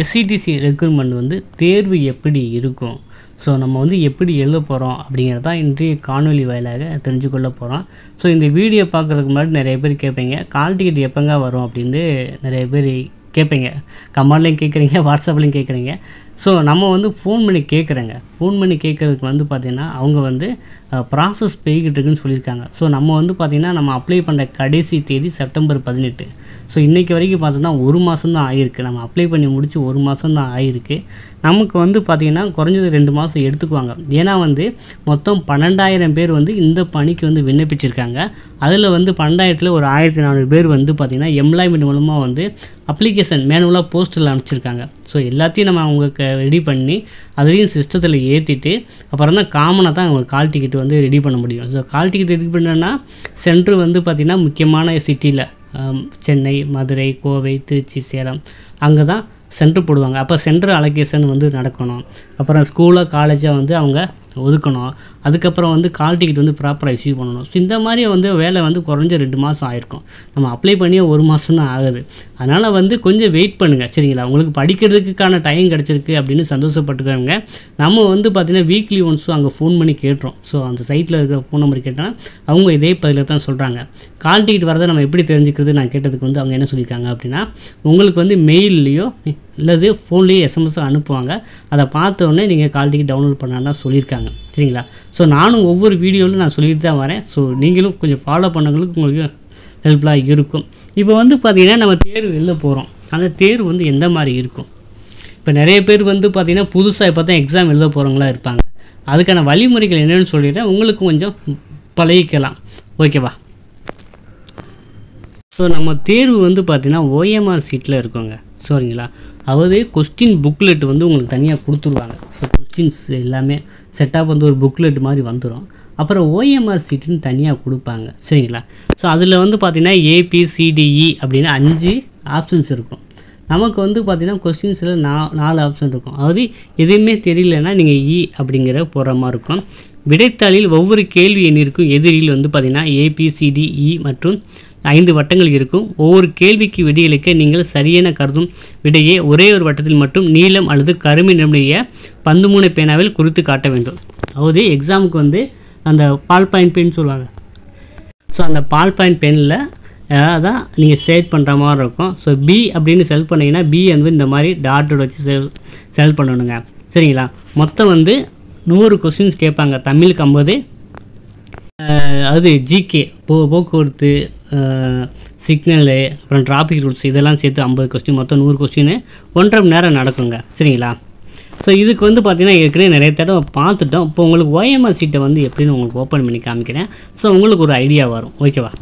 SCTC recruitment வந்து தேர்வு எப்படி இருக்கும்? ஸோ நம்ம வந்து எப்படி எழுத போகிறோம் அப்படிங்கிறது தான் இன்றைய காணொலி வாயிலாக தெரிஞ்சுக்கொள்ள போகிறோம் ஸோ இந்த வீடியோ பார்க்குறதுக்கு முன்னாடி நிறைய பேர் கேட்பீங்க கால் டிக்கெட் எப்போங்க வரும்? அப்படின்னு நிறைய பேர் கேட்பீங்க. கமெண்ட்லேயும் கேட்குறீங்க வாட்ஸ்அப்லேயும் கேட்குறீங்க. ஸோ நம்ம வந்து ஃபோன் பண்ணி கேட்குறேங்க ஃபோன் பண்ணி கேட்குறதுக்கு வந்து பார்த்திங்கன்னா அவங்க வந்து ப்ராசஸ் போய்கிட்டு இருக்குன்னு சொல்லியிருக்காங்க. ஸோ நம்ம வந்து பார்த்திங்கன்னா நம்ம அப்ளை பண்ணுற கடைசி தேதி செப்டம்பர் பதினெட்டு. ஸோ இன்றைக்கி வரைக்கும் பார்த்தோன்னா ஒரு மாதம் தான் ஆகிருக்கு நம்ம அப்ளை பண்ணி முடித்து ஒரு மாதம் தான் ஆகிருக்கு நமக்கு வந்து பார்த்திங்கன்னா குறைஞ்சது ரெண்டு மாதம் எடுத்துக்குவாங்க. ஏன்னா வந்து மொத்தம் பன்னெண்டாயிரம் பேர் வந்து இந்த பணிக்கு வந்து விண்ணப்பிச்சிருக்காங்க. அதில் வந்து பன்னெண்டாயிரத்தில் ஒரு ஆயிரத்தி நானூறு பேர் வந்து பார்த்திங்கன்னா எம்ப்ளாய்மெண்ட் மூலமாக வந்து அப்ளிகேஷன் மேனுவலாக போஸ்ட்டில் அனுப்பிச்சிருக்காங்க. ஸோ எல்லாத்தையும் நம்ம அவங்களுக்கு ரெடி பண்ணி அதுலேயும் சிஸ்டத்தில் ஏற்றிட்டு அப்புறம் தான் காமனாக தான் அவங்க கால் டிக்கெட் வந்து ரெடி பண்ண முடியும். ஸோ கால் டிக்கெட் ரெடி பண்ணோன்னா சென்ட்ரு வந்து பார்த்திங்கன்னா முக்கியமான சிட்டியில் சென்னை மதுரை கோவை திருச்சி சேலம் அங்கே தான் சென்ட்ரு போடுவாங்க. அப்போ சென்ட்ரு அலோகேஷன் வந்து நடக்கணும். அப்புறம் ஸ்கூலாக காலேஜாக வந்து அவங்க ஒதுக்கணும். அதுக்கப்புறம் வந்து கால் டிக்கெட் வந்து ப்ராப்பராக இஷ்யூ பண்ணணும். ஸோ இந்த மாதிரி வந்து வேலை வந்து குறைஞ்ச ரெண்டு மாதம் ஆயிருக்கும். நம்ம அப்ளை பண்ணியே ஒரு மாதம் தான் ஆகுது. அதனால் வந்து கொஞ்சம் வெயிட் பண்ணுங்கள் சரிங்களா? உங்களுக்கு படிக்கிறதுக்கான டைம் கிடச்சிருக்கு அப்படின்னு சந்தோஷப்பட்டுக்கிறவங்க நம்ம வந்து பார்த்திங்கன்னா வீக்லி ஒன்ஸும் அங்கே ஃபோன் பண்ணி கேட்டுறோம் ஸோ அந்த சைட்டில் இருக்கிற ஃபோன் நம்பர் கேட்டால் அவங்க இதே பதில் தான் சொல்கிறாங்க கால் டிக்கெட் வரதை நம்ம எப்படி தெரிஞ்சுக்கிறது? நான் கேட்டதுக்கு வந்து அவங்க என்ன சொல்லியிருக்காங்க அப்படின்னா உங்களுக்கு வந்து மெயில்லையோ இல்லது ஃபோன்லேயோ எஸ்எம்எஸ் அனுப்புவாங்க. அதை பார்த்தோன்னே நீங்கள் கால் டிக்கெட் டவுன்லோட் பண்ணால் தான் சொல்லியிருக்காங்க. சரிங்களா ஸோ நானும் ஒவ்வொரு வீடியோவிலும் நான் சொல்லிட்டு தான் வரேன். ஸோ நீங்களும் கொஞ்சம் ஃபாலோ பண்ணவங்களுக்கு உங்களுக்கு ஹெல்ப்ஃபுல்லாக இருக்கும். இப்போ வந்து பார்த்திங்கன்னா நம்ம தேர்வு வெளில போகிறோம் அந்த தேர்வு வந்து எந்த மாதிரி இருக்கும்? இப்போ நிறைய பேர் வந்து பார்த்திங்கன்னா புதுசாக இப்போ தான் எக்ஸாம் எழுத போகிறவங்களா இருப்பாங்க. அதுக்கான வழிமுறைகள் என்னென்னு சொல்லிடுறேன் உங்களுக்கு கொஞ்சம் பழகிக்கலாம். ஓகேவா ஸோ நம்ம தேர்வு வந்து பார்த்திங்கன்னா ஓஎம்ஆர் சீட்டில் இருக்கோங்க. சரிங்களா அதாவது கொஸ்டின் புக்லெட் வந்து உங்களுக்கு தனியாக கொடுத்துருவாங்க. ஸோ கொஸ்டின்ஸ் எல்லாமே செட்டாக வந்து ஒரு புக்லெட் மாதிரி வந்துடும் அப்புறம் ஓஎம்ஆர் சீட்டுன்னு தனியாக கொடுப்பாங்க. சரிங்களா? ஸோ அதில் வந்து பார்த்திங்கன்னா ஏபிசிடிஇ e அப்படின்னு அஞ்சு ஆப்ஷன்ஸ் இருக்கும். நமக்கு வந்து பார்த்திங்கன்னா கொஸ்டின்ஸில் நா நாலு ஆப்ஷன் இருக்கும். அதாவது எதுவுமே தெரியலன்னா நீங்கள் இ e அப்படிங்கிற போகிற மாதிரி இருக்கும். விடைத்தாளில் ஒவ்வொரு கேள்வி எண்ணிற்கும் எதிரில் வந்து பார்த்திங்கன்னா ஏபிசிடிஇ e மற்றும் ஐந்து வட்டங்கள் இருக்கும். ஒவ்வொரு கேள்விக்கு விடையளிக்க நீங்கள் சரியான கருதும் விடையை ஒரே ஒரு வட்டத்தில் மட்டும் நீளம் அல்லது கருமை நிறமுடைய பந்து மூணு பேனாவில் குறித்து காட்ட வேண்டும். அதாவது எக்ஸாமுக்கு வந்து அந்த பால் பாயிண்ட் பென் சொல்லுவாங்க. ஸோ அந்த பால் பாயிண்ட் பெனில் தான் நீங்கள் செலக்ட் பண்ணுற மாதிரி இருக்கும். ஸோ பி அப்படின்னு செல் பண்ணிங்கன்னா பி வந்து இந்த மாதிரி டாட்டோட வச்சு செல் செல் பண்ணணுங்க. சரிங்களா? மொத்தம் வந்து நூறு கொஸ்டின்ஸ் கேட்பாங்க. தமிழுக்கு ஐம்பது. அது ஜிகே போ போக்குவரத்து சிக்னலு அப்புறம் டிராஃபிக் ரூல்ஸ் இதெல்லாம் சேர்த்து ஐம்பது கொஸ்டின் மொத்தம் நூறு கொஸ்டின் ஒன்றரை மணி நேரம் நடக்குங்க. சரிங்களா? ஸோ இதுக்கு வந்து பார்த்திங்கன்னா ஏற்கனவே நிறைய தடவை பார்த்துட்டோம். இப்போ உங்களுக்கு ஓஎம்ஆர் சீட்டை வந்து எப்படின்னு உங்களுக்கு ஓப்பன் பண்ணி காமிக்கிறேன். ஸோ உங்களுக்கு ஒரு ஐடியா வரும். ஓகேவா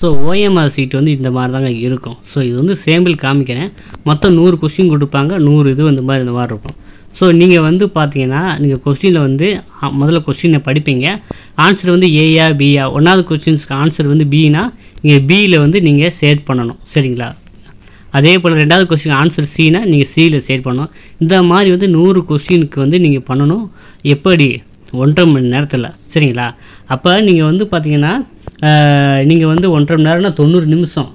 ஸோ ஓஎம்ஆர் சீட் வந்து இந்த மாதிரி தாங்க இருக்கும். ஸோ இது வந்து சேம்பிள் காமிக்கிறேன். மொத்தம் நூறு கொஸ்டின் கொடுப்பாங்க. நூறு இது இந்த மாதிரி இந்த மாதிரி இருக்கும். ஸோ நீங்கள் வந்து பார்த்தீங்கன்னா நீங்கள் கொஸ்டினில் வந்து முதல்ல கொஸ்டினை படிப்பீங்க. ஆன்சர் வந்து ஏயா பியா ஒன்றாவது கொஸ்டின்ஸ்க்கு ஆன்சர் வந்து பினா நீங்கள் பியில் வந்து நீங்கள் சேட் பண்ணணும். சரிங்களா? அதே போல் ரெண்டாவது கொஸ்டின் ஆன்சர் சினா நீங்கள் சியில் சேட் பண்ணணும். இந்த மாதிரி வந்து நூறு கொஸ்டினுக்கு வந்து நீங்கள் பண்ணணும். எப்படி? ஒன்றரை மணி நேரத்தில். சரிங்களா? அப்போ நீங்கள் வந்து பார்த்தீங்கன்னா நீங்கள் வந்து ஒன்றரை மணி நேரம்னா தொண்ணூறு நிமிஷம்.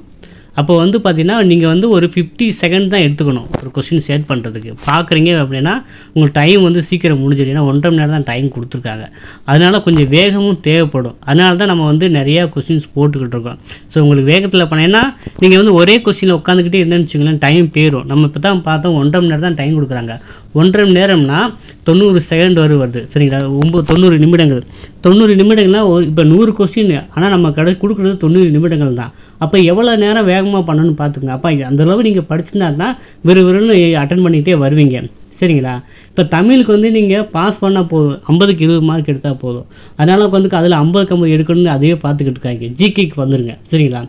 அப்போ வந்து பார்த்தீங்கன்னா நீங்கள் வந்து ஒரு ஃபிஃப்டி செகண்ட் தான் எடுத்துக்கணும் ஒரு கொஸ்டின் செட் பண்ணுறதுக்கு பார்க்குறீங்க அப்படின்னா உங்களுக்கு டைம் வந்து சீக்கிரம் முடிஞ்சிடும் ஏன்னா ஒன்றரை மணி நேரம் தான் டைம் கொடுத்துருக்காங்க. அதனால் கொஞ்சம் வேகமும் தேவைப்படும். அதனால தான் நம்ம வந்து நிறையா கொஸ்டின்ஸ் போட்டுக்கிட்டு இருக்கோம். ஸோ உங்களுக்கு வேகத்தில் பண்ணேன்னா நீங்கள் வந்து ஒரே கொஸ்டினில் உட்காந்துக்கிட்டே இருந்தேன்னு வச்சுங்களேன் டைம் போயிடும் நம்ம இப்போ தான் பார்த்தோம் ஒன்றரை மணி நேரம் தான் டைம் கொடுக்குறாங்க. ஒன்றரை மணி நேரம்னா தொண்ணூறு செகண்ட் வரை வருது. சரிங்களா? ஒம்பது தொண்ணூறு நிமிடங்கள். தொண்ணூறு நிமிடங்கள்னா ஒரு இப்போ நூறு கொஸ்டின் ஆனால் நம்ம கடை கொடுக்குறது தொண்ணூறு நிமிடங்கள் தான். அப்போ எவ்வளோ நேரம் வேகமாக பண்ணணும்னு பார்த்துங்க அப்போ அந்தளவு நீங்கள் படிச்சிருந்தா தான் விறுவிறுன்னு அட்டன் பண்ணிகிட்டே வருவீங்க. சரிங்களா? இப்போ தமிழுக்கு வந்து நீங்கள் பாஸ் பண்ணால் போதும். ஐம்பதுக்கு இருபது மார்க் எடுத்தால் போதும். அதனால் வந்து அதில் ஐம்பதுக்கு ஐம்பது எடுக்கணும்னு அதையே பார்த்துக்கிட்டு இருக்காங்க ஜிகேக்கு வந்துடுங்க சரிங்களா?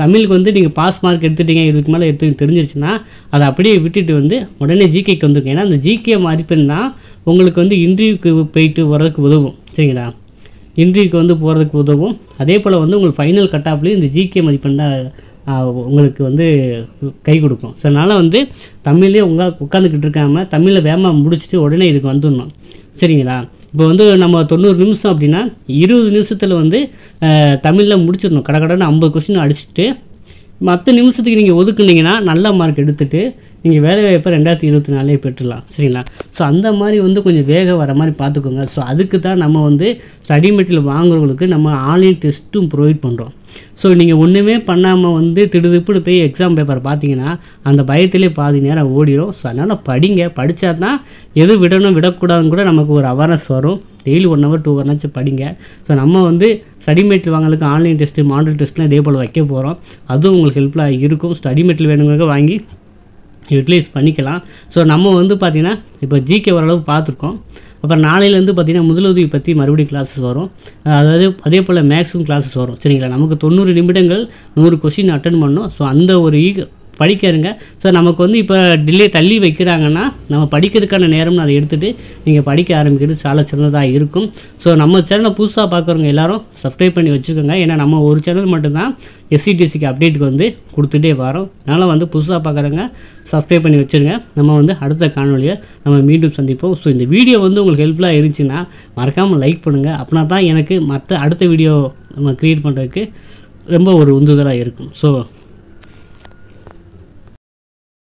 தமிழுக்கு வந்து நீங்கள் பாஸ் மார்க் எடுத்துட்டீங்க இதுக்கு மேலே எடுத்து தெரிஞ்சிருச்சுன்னா அதை அப்படியே விட்டுட்டு வந்து உடனே ஜிகேக்கு வந்துருங்க. ஏன்னா அந்த ஜிகே மதிப்பெண் தான் உங்களுக்கு வந்து இன்டர்வியூக்கு போயிட்டு வர்றதுக்கு உதவும். சரிங்களா? இன்டர்வியூக்கு வந்து போகிறதுக்கு உதவும். அதே போல் வந்து உங்களுக்கு ஃபைனல் கட் ஆஃப்லேயும் இந்த ஜிகே மதிப்பெண் தான் உங்களுக்கு வந்து கை கொடுக்கும். ஸோ அதனால் வந்து தமிழ்லேயே உங்கள் உட்காந்துக்கிட்டு இருக்காம தமிழில் வேகமாக முடிச்சுட்டு உடனே இதுக்கு வந்துடணும். சரிங்களா? இப்போ வந்து நம்ம தொண்ணூறு நிமிஷம் அப்படின்னா இருபது நிமிஷத்தில் வந்து தமிழில் முடிச்சிடணும். கடை கடன்னு ஐம்பது கொஸ்டின் அடிச்சுட்டு மற்ற நிமிஷத்துக்கு நீங்கள் ஒதுக்குனீங்கன்னா நல்ல மார்க் எடுத்துகிட்டு நீங்கள் வேலை வாய்ப்பை ரெண்டாயிரத்தி இருபத்தி நாலே பெற்றுலாம் சரிங்களா? ஸோ அந்த மாதிரி வந்து கொஞ்சம் வேகம் வர மாதிரி பார்த்துக்கோங்க. ஸோ அதுக்கு தான் நம்ம வந்து ஸ்டடி மெட்டீரியல் வாங்குறவங்களுக்கு நம்ம ஆன்லைன் டெஸ்ட்டும் ப்ரொவைட் பண்ணுறோம் ஸோ நீங்கள் ஒன்றுமே பண்ணாமல் வந்து திடுதிப்புன்னு போய் எக்ஸாம் பேப்பர் பார்த்தீங்கன்னா அந்த பயத்திலே பாதி நேரம் ஓடிடும் ஸோ அதனால் படிங்க. படித்தா தான் எது விடணும் விடக்கூடாதுன்னு கூட நமக்கு ஒரு அவேர்னஸ் வரும். டெய்லி ஒன் ஹவர் டூ ஹவர்னாச்சும் படிங்க. ஸோ நம்ம வந்து ஸ்டடி மெட்டீரியல் வாங்குறதுக்கு ஆன்லைன் டெஸ்ட்டு மாடல் டெஸ்ட்லாம் இதே போல் வைக்க போகிறோம் அதுவும் உங்களுக்கு ஹெல்ப்ஃபுல்லாக இருக்கும். ஸ்டடி மெட்டீரியல் வேணுங்கிறத வாங்கி யூட்டிலைஸ் பண்ணிக்கலாம். ஸோ நம்ம வந்து பார்த்திங்கன்னா இப்போ ஜிகே ஓரளவு பார்த்துருக்கோம் அப்புறம் நாளையிலேருந்து பார்த்திங்கன்னா முதலுதவி பற்றி மறுபடியும் கிளாஸஸ் வரும். அதாவது அதே போல் மேக்ஸிமம் கிளாஸஸ் வரும். சரிங்களா? நமக்கு தொண்ணூறு நிமிடங்கள் நூறு கொஷின் அட்டன் பண்ணோம் ஸோ அந்த ஒரு ஈக படிக்கிறங்க ஸோ நமக்கு வந்து இப்போ டிலே தள்ளி வைக்கிறாங்கன்னா நம்ம படிக்கிறதுக்கான நேரம்னு அதை எடுத்துகிட்டு நீங்கள் படிக்க ஆரம்பிக்கிறது சால சிறந்ததாக இருக்கும். ஸோ நம்ம சேனலை புதுசாக பார்க்குறவங்க எல்லாரும் சப்ஸ்கிரைப் பண்ணி வச்சுக்கோங்க. ஏன்னா நம்ம ஒரு சேனல் மட்டும்தான் எஸ்சிடிசிக்கு அப்டேட்டுக்கு வந்து கொடுத்துட்டே வரோம். அதனால் வந்து புதுசாக பார்க்குறவங்க சப்ஸ்கிரைப் பண்ணி வச்சுருங்க. நம்ம வந்து அடுத்த காணொலியை நம்ம மீண்டும் சந்திப்போம். ஸோ இந்த வீடியோ வந்து உங்களுக்கு ஹெல்ப்ஃபுல்லாக இருந்துச்சுன்னா மறக்காமல் லைக் பண்ணுங்கள் அப்படின்னா தான் எனக்கு மற்ற அடுத்த வீடியோ நம்ம க்ரியேட் பண்ணுறதுக்கு ரொம்ப ஒரு உந்துதலாக இருக்கும். ஸோ